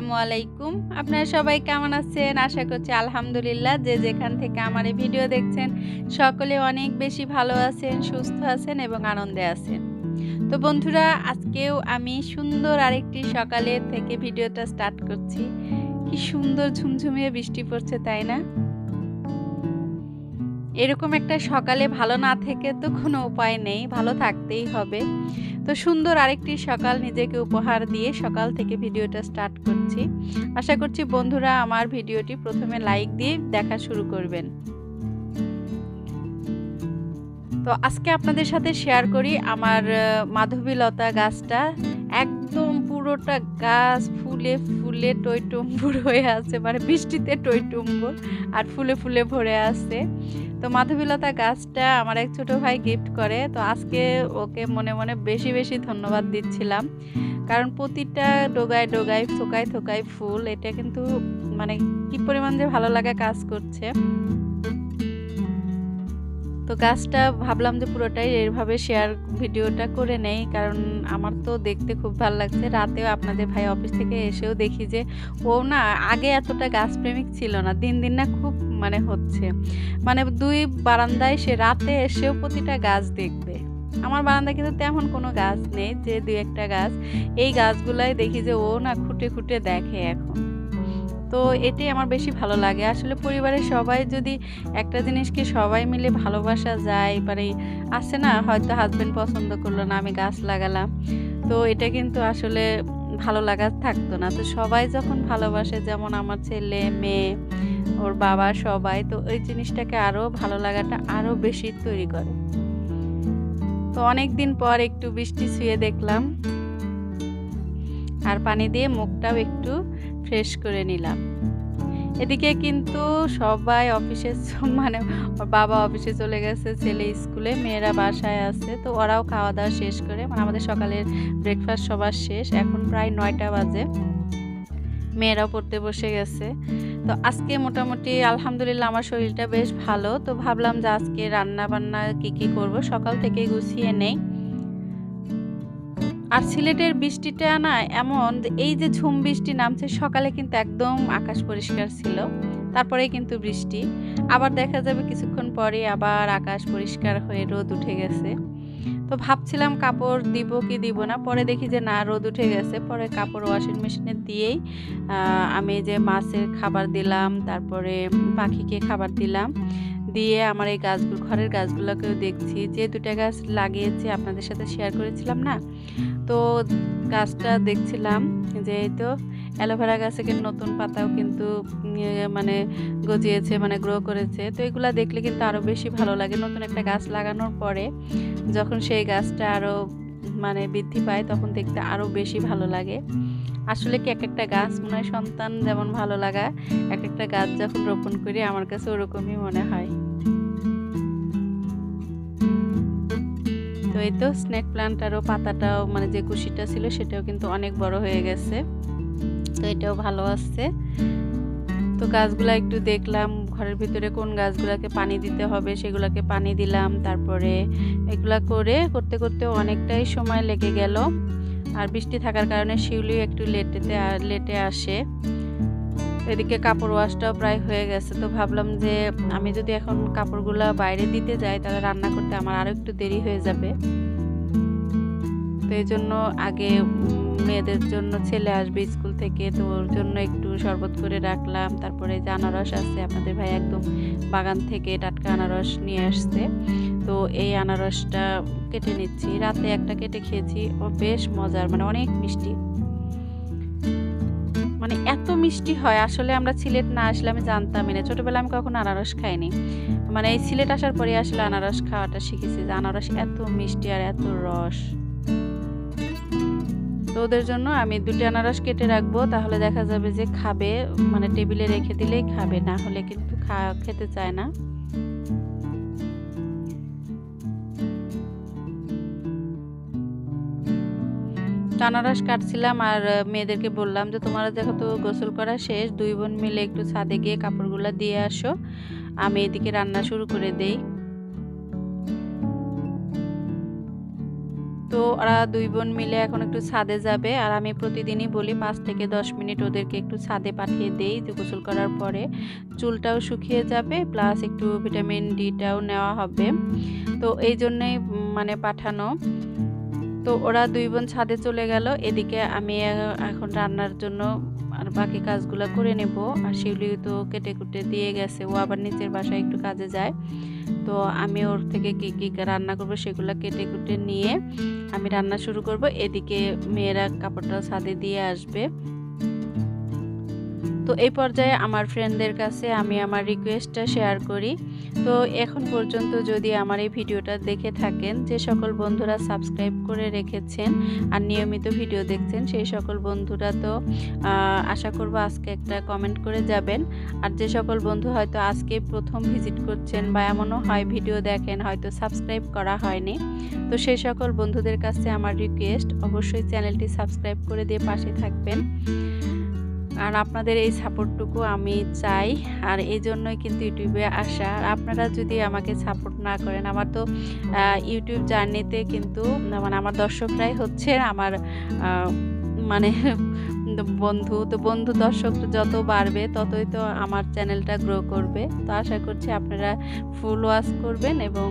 আসসালামু আলাইকুম। আপনারা সবাই কেমন আছেন? আশা করছি আলহামদুলিল্লাহ যে যেখান থেকে আমার এই ভিডিও দেখছেন, সকলে অনেক বেশি ভালো আছেন, সুস্থ আছেন এবং আনন্দে আছেন। তো বন্ধুরা, আজকেও আমি সুন্দর আরেকটি সকালে থেকে ভিডিওটা স্টার্ট করছি। কি সুন্দর ঝুমঝুমিয়ে বৃষ্টি পড়ছে, তাই না? এরকম একটা সকালে ভালো না থেকে তো কোনো উপায় নেই, ভালো থাকতেই হবে। তো সুন্দর আরেকটি সকাল নিজেকে উপহার দিয়ে সকাল থেকে ভিডিওটা স্টার্ট করছি। আশা করছি বন্ধুরা আমার ভিডিওটি প্রথমে লাইক দিয়ে দেখা শুরু করবেন। তো আজকে আপনাদের সাথে শেয়ার করি আমার মাধবীলতা গাছটা। একদম পুরোটা গাছ ফুলে ফুলে টইটুম্বুর হয়ে আছে মানে বৃষ্টিতে টইটুম্বুর আর ফুলে ফুলে ভরে আছে। তো মাধবীলতা গাছটা আমার এক ছোট ভাই গিফট করে। তো আজকে ওকে মনে মনে বেশি বেশি ধন্যবাদ দিচ্ছিলাম। কারণ প্রতিটা ডোগায় ডোগায়, থোকায় থোকায় ফুল, এটা কিন্তু মানে কি পরিমাণ যে ভালো লাগা কাজ করছে। তো গাছটা ভাবলাম যে পুরোটাই এভাবে শেয়ার ভিডিওটা করে নেই, কারণ আমার তো দেখতে খুব ভালো লাগছে। রাতেও আপনাদের ভাই অফিস থেকে এসেও দেখি যে ও না আগে এতটা গাছ প্রেমিক ছিল না, দিন দিন না খুব মানে হচ্ছে। মানে দুই বারান্দায় সে রাতে এসেও প্রতিটা গাছ দেখবে। আমার বারান্দায় কিন্তু তেমন কোনো গাছ নেই যে দুই একটা গাছ। এই গাছগুলাই দেখি যে ও না খুঁটে খুঁটে দেখে এখন। তো এটাই আমার বেশি ভালো লাগে। আসলে পরিবারের সবাই যদি একটা জিনিসকে সবাই মিলে ভালোবাসা যায় এবারে আছে না, হয়তো হাজব্যান্ড পছন্দ করল না, আমি গাছ লাগালাম। তো এটা কিন্তু আসলে ভালো লাগা থাকতো না। তো সবাই যখন ভালোবাসে, যেমন আমার ছেলে, মেয়ে, ওর বাবা, সবাই, তো ওই জিনিসটাকে আরও ভালো লাগাটা আরও বেশি তৈরি করে। তো অনেক দিন পর একটু বৃষ্টি ছুঁয়ে দেখলাম। আর পানি দিয়ে মুখটাও একটু ফ্রেশ করে নিলাম। এদিকে কিন্তু সবাই অফিসে মানে বাবা অফিসে চলে গেছে, ছেলে স্কুলে মেয়েরা বাসায় আছে, তো ওরাও খাওয়া দাওয়া শেষ করে মানে আমাদের সকালের ব্রেকফাস্ট সবার শেষ, এখন প্রায় নয়টা বাজে। মেয়েরাও পড়তে বসে গেছে। তো আজকে মোটামুটি আলহামদুলিল্লাহ আমার শরীরটা বেশ ভালো, তো ভাবলাম যে আজকে রান্না বান্না কী কী করব, সকাল থেকে গুছিয়ে নেই। আর সিলেটের বৃষ্টিটা না এমন এই যে ঝুম বৃষ্টি নামছে, সকালে কিন্তু একদম আকাশ পরিষ্কার ছিল তারপরে কিন্তু বৃষ্টি। আবার দেখা যাবে কিছুক্ষণ পরে আবার আকাশ পরিষ্কার হয়ে রোদ উঠে গেছে। তো ভাবছিলাম কাপড় দিব কি দিব না, পরে দেখি যে না, রোদ উঠে গেছে। পরে কাপড় ওয়াশিং মেশিনে দিয়েই আমি যে মাছের খাবার দিলাম, তারপরে পাখিকে খাবার দিলাম। দিয়ে আমার এই গাছগুলো ঘরের গাছগুলোকেও দেখছি। যে দুটা গাছ লাগিয়েছি, আপনাদের সাথে শেয়ার করেছিলাম না? তো গাছটা দেখছিলাম যে এই তো অ্যালোভেরা গাছে কিন্তু নতুন পাতাও কিন্তু মানে গজিয়েছে মানে গ্রো করেছে। তো এগুলো দেখলে কিন্তু আরও বেশি ভালো লাগে। নতুন একটা গাছ লাগানোর পরে যখন সেই গাছটা আরও মানে বৃদ্ধি পায়, তখন দেখতে আরও বেশি ভালো লাগে। আসলে কি এক একটা গাছ মনে হয় সন্তান যেমন ভালো লাগা এক একটা গাছ যখন রোপণ করি আমার কাছে ওরকমই মনে হয়। তো এই তো স্নেক প্লান্টারও পাতাটাও মানে যে কুশিটা ছিল সেটাও কিন্তু অনেক বড় হয়ে গেছে। তো এটাও ভালো আসছে। তো গাছগুলা একটু দেখলাম ঘরের ভিতরে কোন গাছগুলোকে পানি দিতে হবে, সেগুলোকে পানি দিলাম, তারপরে এগুলা করে করতে করতে অনেকটাই সময় লেগে গেল। আর বৃষ্টি থাকার কারণে শিউলি একটু লেটেতে লেটে আসে। এদিকে কাপড় ওয়াশটাও প্রায় হয়ে গেছে, তো ভাবলাম যে আমি যদি এখন কাপড়গুলো বাইরে দিতে যাই, তাহলে রান্না করতে আমার আরও একটু দেরি হয়ে যাবে। তো এই জন্য আগে মেয়েদের জন্য ছেলে আসবে স্কুল থেকে, তো ওর জন্য একটু শরবত করে রাখলাম। তারপরে যে আনারস আছে আপনাদের ভাই একদম বাগান থেকে টাটকা আনারস নিয়ে আসছে। তো এই আনারসটা কেটে নিচ্ছি। রাতে একটা কেটে খেয়েছি। ও বেশ মজার মানে অনেক মিষ্টি। মানে এত মিষ্টি হয়, আসলে আমরা সিলেট না আসলে আমি জানতামই না। ছোটোবেলায় আমি কখনো আনারস খাইনি। মানে এই সিলেট আসার পরে আসলে আনারস খাওয়াটা শিখেছি যে আনারস এত মিষ্টি আর এত রস। ওদের জন্য আমি দুটি আনারস কেটে রাখব, তাহলে দেখা যাবে যে খাবে মানে টেবিলে রেখে দিলেই খাবে, না হলে কিন্তু খেতে চায় না। আনারস কাটছিলাম আর মেয়েদেরকে বললাম যে, তোমরা দেখো তো, গোসল করা শেষ, দুই বোন মিলে একটু ছাদে গিয়ে কাপড়গুলো দিয়ে আসো, আমি এদিকে রান্না শুরু করে দেই। তো ওরা দুই বোন মিলে এখন একটু ছাদে যাবে। আর আমি প্রতিদিনই বলি পাঁচ থেকে দশ মিনিট ওদেরকে একটু ছাদে পাঠিয়ে দেই গোসল করার পরে। চুলটাও শুকিয়ে যাবে, প্লাস একটু ভিটামিন ডিটাও নেওয়া হবে। তো এই জন্যই মানে পাঠানো। তো ওরা দুই বোন ছাদে চলে গেল। এদিকে আমি এখন রান্নার জন্য আর বাকি কাজগুলো করে নেব। আর সেগুলি তো কেটে কুটে দিয়ে গেছে। ও আবার নিচের বাসায় একটু কাজে যায়। তো আমি ওর থেকে কী কী রান্না করব সেগুলো কেটে কুটে নিয়ে আমি রান্না শুরু করব। এদিকে মেয়েরা কাপড়টা ছাদে দিয়ে আসবে। তো এই পর্যায়ে আমার ফ্রেন্ডদের কাছে আমি আমার রিকোয়েস্টটা শেয়ার করি। তো এখন পর্যন্ত যদি আমার এই ভিডিওটা দেখে থাকেন, যে সকল বন্ধুরা সাবস্ক্রাইব করে রেখেছেন আর নিয়মিত ভিডিও দেখছেন, সেই সকল বন্ধুরা তো আশা করব আজকে একটা কমেন্ট করে যাবেন। আর যে সকল বন্ধু হয়তো আজকে প্রথম ভিজিট করছেন বা এমনও হয় ভিডিও দেখেন, হয়তো সাবস্ক্রাইব করা হয়নি, তো সেই সকল বন্ধুদের কাছে আমার রিকোয়েস্ট অবশ্যই চ্যানেলটি সাবস্ক্রাইব করে দিয়ে পাশে থাকবেন। আর আপনাদের এই সাপোর্টটুকু আমি চাই। আর এই জন্যই কিন্তু ইউটিউবে আসা। আর আপনারা যদি আমাকে সাপোর্ট না করেন, আমার তো ইউটিউব জার্নিতে কিন্তু মানে আমার দর্শকরাই হচ্ছে আমার মানে বন্ধু। তো বন্ধু দর্শক যত বাড়বে, ততই তো আমার চ্যানেলটা গ্রো করবে। তো আশা করছি আপনারা ফুল ওয়াশ করবেন এবং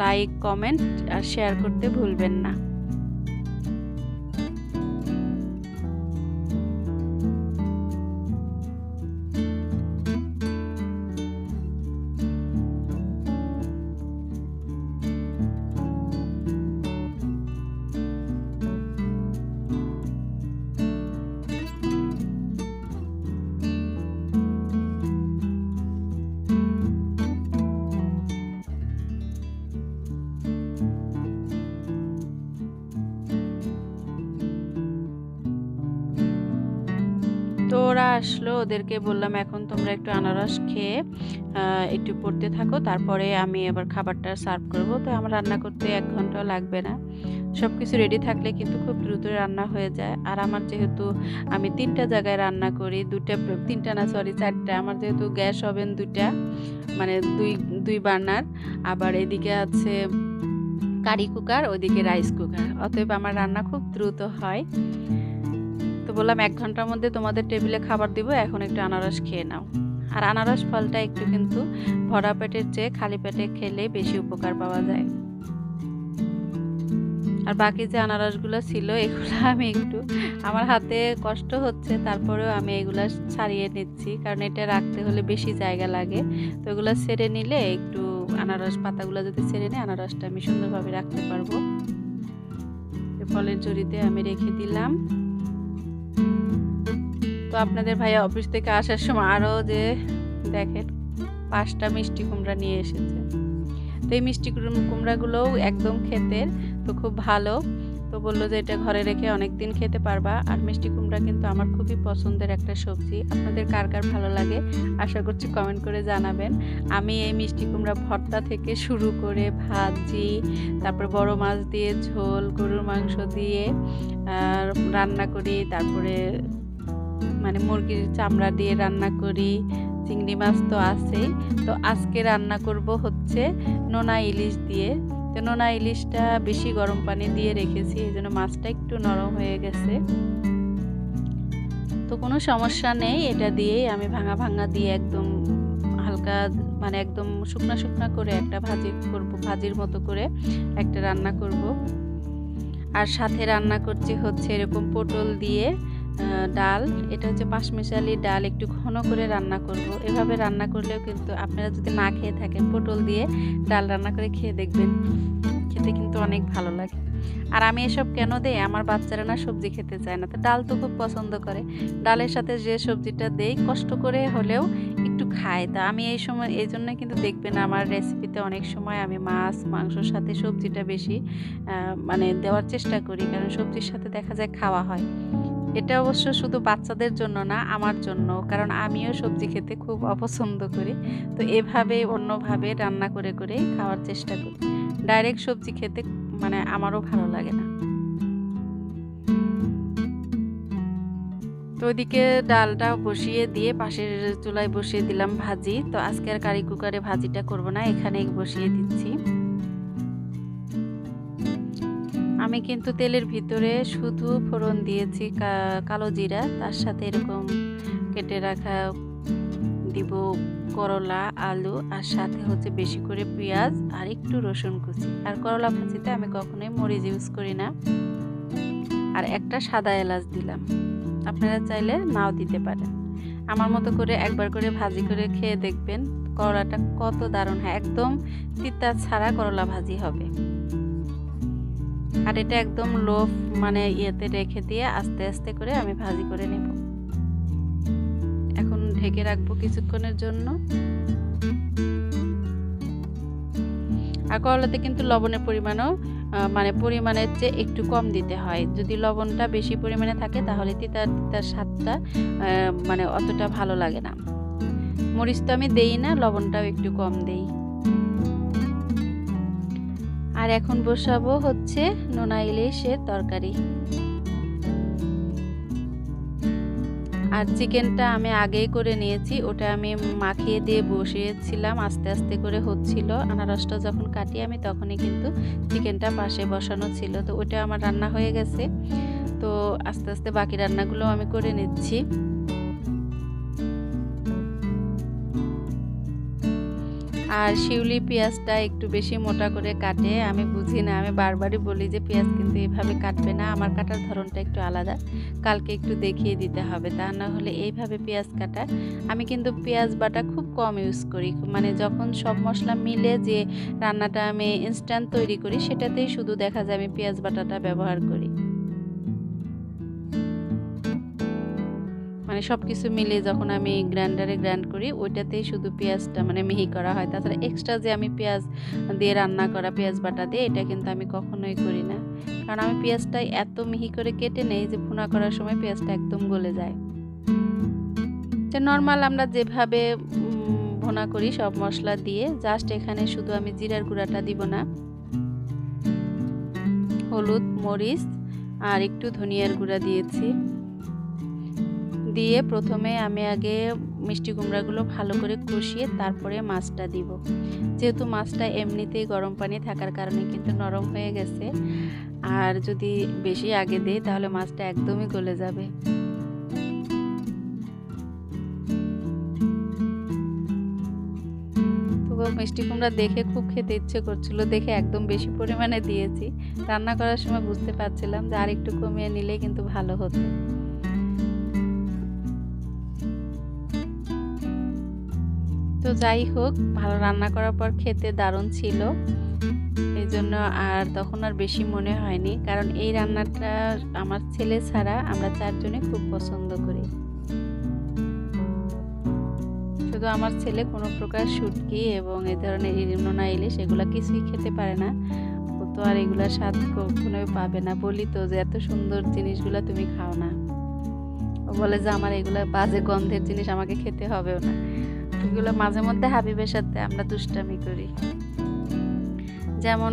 লাইক, কমেন্ট আর শেয়ার করতে ভুলবেন না। আসলো, ওদেরকে বললাম, এখন তোমরা একটু আনারস খেয়ে একটু পড়তে থাকো, তারপরে আমি আবার খাবারটা সার্ভ করব। তো আমার রান্না করতে এক ঘন্টাও লাগবে না। সব কিছু রেডি থাকলে কিন্তু খুব দ্রুত রান্না হয়ে যায়। আর আমার যেহেতু আমি তিনটা জায়গায় রান্না করি দুটা তিনটা না সরি চারটা। আমার যেহেতু গ্যাস ওভেন দুটা মানে দুই দুই বার্নার। আবার এদিকে আছে কারি কুকার ওইদিকে রাইস কুকার অতএব আমার রান্না খুব দ্রুত হয়। বললাম, এক ঘণ্টার মধ্যে তোমাদের টেবিলে খাবার দিব, এখন একটু আনারস খেয়ে নাও। আর আনারস ফলটা একটু কিন্তু ভরা পেটের চেয়ে খালি পেটে খেলে বেশি উপকার পাওয়া যায়। আর বাকি যে আনারসগুলো ছিল, এগুলো আমি একটু, আমার হাতে কষ্ট হচ্ছে, তারপরেও আমি এগুলো ছাড়িয়ে নিচ্ছি, কারণ এটা রাখতে হলে বেশি জায়গা লাগে। তো এগুলো ছেড়ে নিলে একটু আনারস পাতাগুলো যদি ছেড়ে নিই, আনারসটা আমি সুন্দরভাবে রাখতে পারব। ফলের ঝুড়িতে আমি রেখে দিলাম। তো আপনাদের ভাইয়া অফিস থেকে আসার সময় আরও যে দেখেন, পাঁচটা মিষ্টি কুমড়া নিয়ে এসেছে। তো এই মিষ্টি কুম- কুমড়াগুলোও একদম খেতে তো খুব ভালো। তো বলল যে এটা ঘরে রেখে অনেক দিন খেতে পারবা। আর মিষ্টি কুমড়া কিন্তু আমার খুবই পছন্দের একটা সবজি। আপনাদের কার কার ভালো লাগে আশা করছি কমেন্ট করে জানাবেন। আমি এই মিষ্টি কুমড়া ভর্তা থেকে শুরু করে ভাজি, তারপর বড় মাছ দিয়ে ঝোল, গরুর মাংস দিয়ে রান্না করি, তারপরে মানে মুরগির চামড়া দিয়ে রান্না করি, চিংড়ি মাছ তো আছেই। তো আজকে রান্না করব হচ্ছে নোনা ইলিশ দিয়ে। তো নোনা ইলিশটা বেশি গরম পানি দিয়ে রেখেছি, এই জন্য মাছটা একটু নরম হয়ে গেছে। তো কোনো সমস্যা নেই, এটা দিয়েই আমি ভাঙা ভাঙা দিয়ে একদম হালকা মানে একদম শুকনা শুকনা করে একটা ভাজি করব, ভাজির মতো করে একটা রান্না করব। আর সাথে রান্না করছি হচ্ছে এরকম পটল দিয়ে ডাল। এটা হচ্ছে পাঁচমিশালি ডাল। একটু ঘন করে রান্না করব। এভাবে রান্না করলেও কিন্তু আপনারা যদি না খেয়ে থাকেন, পটল দিয়ে ডাল রান্না করে খেয়ে দেখবেন। খেতে কিন্তু অনেক ভালো লাগে। আর আমি এসব কেন দেই? আমার বাচ্চারা না সবজি খেতে চায় না। তো ডাল তো খুব পছন্দ করে। ডালের সাথে যে সবজিটা দেই, কষ্ট করে হলেও একটু খায়। তা আমি এই সময়, এই জন্য কিন্তু দেখবেন আমার রেসিপিতে অনেক সময় আমি মাছ, মাংসর সাথে সবজিটা বেশি মানে দেওয়ার চেষ্টা করি। কারণ সবজির সাথে দেখা যায় খাওয়া হয়। এটা অবশ্য শুধু বাচ্চাদের জন্য না, আমার জন্য। কারণ আমিও সবজি খেতে খুব অপছন্দ করি। তো এভাবে অন্যভাবে রান্না করে করে খাওয়ার চেষ্টা করি। ডাইরেক্ট সবজি খেতে মানে আমারও ভালো লাগে না। তো ওইদিকে ডালটা বসিয়ে দিয়ে পাশের চুলায় বসিয়ে দিলাম ভাজি। তো আজকে আর কারি কুকারে ভাজিটা করব না, এখানেই বসিয়ে দিচ্ছি। আমি কিন্তু তেলের ভিতরে শুধু ফোড়ন দিয়েছি কালো জিরা, তার সাথে এরকম কেটে রাখা দিব করলা, আলু, আর সাথে হচ্ছে বেশি করে পেঁয়াজ আর একটু রসুন কুচি। আর করলা ভাজিতে আমি কখনোই মরিচ ইউজ করি না। আর একটা সাদা এলাচ দিলাম। আপনারা চাইলে নাও দিতে পারেন। আমার মতো করে একবার করে ভাজি করে খেয়ে দেখবেন করলাটা কত দারুণ হয়। একদম তিতা ছাড়া করলা ভাজি হবে। আর এটা একদম লো মানে ইয়েতে রেখে দিয়ে আস্তে আস্তে করে আমি ভাজি করে নেব। এখন ঢেকে রাখব কিছুক্ষণের জন্য। আর করলাতে কিন্তু লবণের পরিমাণও মানে পরিমাণের চেয়ে একটু কম দিতে হয়। যদি লবণটা বেশি পরিমাণে থাকে তাহলে তিতার তিতার স্বাদটা মানে অতটা ভালো লাগে না। মরিচ তো আমি দেই না, লবণটাও একটু কম দেই। আর এখন বসাবো হচ্ছে নোনা ইলিশের তরকারি। আর চিকেনটা আমি আগেই করে নিয়েছি, ওটা আমি মাখিয়ে দিয়ে বসিয়েছিলাম, আস্তে আস্তে করে হচ্ছিল। আনারসটা যখন কাটি আমি তখনই কিন্তু চিকেনটা পাশে বসানো ছিল। তো ওটা আমার রান্না হয়ে গেছে। তো আস্তে আস্তে বাকি রান্নাগুলো আমি করে নিচ্ছি। আর শিউলি পেঁয়াজটা একটু বেশি মোটা করে কাটে। আমি বুঝি না, আমি বারবারই বলি যে পেঁয়াজ কিন্তু এভাবে কাটবে না, আমার কাটার ধরনটা একটু আলাদা। কালকে একটু দেখিয়ে দিতে হবে, তা না হলে এইভাবে পেঁয়াজ কাটা। আমি কিন্তু পেঁয়াজ বাটা খুব কম ইউজ করি মানে যখন সব মশলা মিলে যে রান্নাটা আমি ইনস্ট্যান্ট তৈরি করি, সেটাতেই শুধু দেখা যায় আমি পেঁয়াজ বাটাটা ব্যবহার করি। মানে সব কিছু মিলে যখন আমি গ্রাইন্ডারে গ্রাইন্ড করি, ওইটাতেই শুধু পেঁয়াজটা মানে মিহি করা হয়। তাছাড়া এক্সট্রা যে আমি পেঁয়াজ দিয়ে রান্না করা পেঁয়াজ বাটা দিয়ে, এটা কিন্তু আমি কখনোই করি না। কারণ আমি পেঁয়াজটা এত মিহি করে কেটে নেই যে ভুনা করার সময় পেঁয়াজটা একদম গলে যায়। নর্মাল আমরা যেভাবে ভুনা করি সব মশলা দিয়ে জাস্ট এখানে শুধু আমি জিরার গুঁড়াটা দিব না। হলুদ, মরিচ আর একটু ধনিয়ার গুঁড়া দিয়েছি। দিয়ে প্রথমে আমি আগে মিষ্টি কুমড়াগুলো ভালো করে কষিয়ে তারপরে মাছটা দিব। যেহেতু মাছটা এমনিতেই গরম পানি থাকার কারণে কিন্তু নরম হয়ে গেছে। আর যদি বেশি আগে দেই তাহলে মাছটা একদমই গলে যাবে। মিষ্টি কুমড়া দেখে খুব খেতে ইচ্ছে করছিল, দেখে একদম বেশি পরিমাণে দিয়েছি। রান্না করার সময় বুঝতে পারছিলাম যে আর একটু কমিয়ে নিলে কিন্তু ভালো হতো। তো যাই হোক, ভালো রান্না করার পর খেতে দারুণ ছিল। এই জন্য আর তখন আর বেশি মনে হয়নি, কারণ এই রান্নাটা আমার ছেলে ছাড়া আমরা চারজনে খুব পছন্দ করি। শুধু আমার ছেলে কোনো প্রকার শুটকি এবং এ ধরনের নোনা ইলিশ এগুলো কিছুই খেতে পারে না। ও তো আর এগুলা স্বাদ কখনোই পাবে না। বলি তো যে এত সুন্দর জিনিসগুলো তুমি খাও না। ও বলে যে আমার এগুলো বাজে গন্ধের জিনিস আমাকে খেতে হবেও না। এগুলো মাঝে মধ্যে হাবিবের সাথে আমরা দুষ্টামি করি। যেমন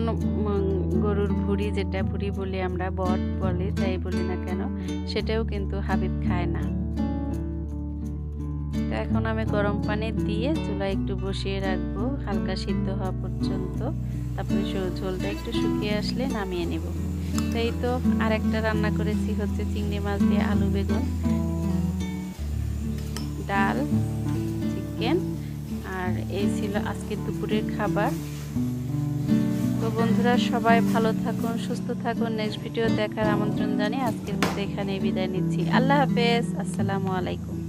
গরুর ভুড়ি যেটা ভুড়ি বলি আমরা, বট বলি তাই বলি না কেন, সেটাও কিন্তু হাবিব খায় না। তো এখন আমি গরম পানি দিয়ে চুলা একটু বসিয়ে রাখব, হালকা সিদ্ধ হওয়া পর্যন্ত। তারপরে ঝোলটা একটু শুকিয়ে আসলে নামিয়ে নেব। তাই তো আরেকটা রান্না করেছি, হচ্ছে চিংড়ি মাছ দিয়ে আলু বেগুন, ডাল চিকেন। আর এই ছিল আজকে দুপুরের খাবার। তো বন্ধুরা, সবাই ভালো থাকুন, সুস্থ থাকুন। নেক্সট ভিডিও দেখার আমন্ত্রণ জানিয়ে আজকের মতো এখানে বিদায় নিচ্ছি। আল্লাহ হাফেজ। আসসালামু আলাইকুম।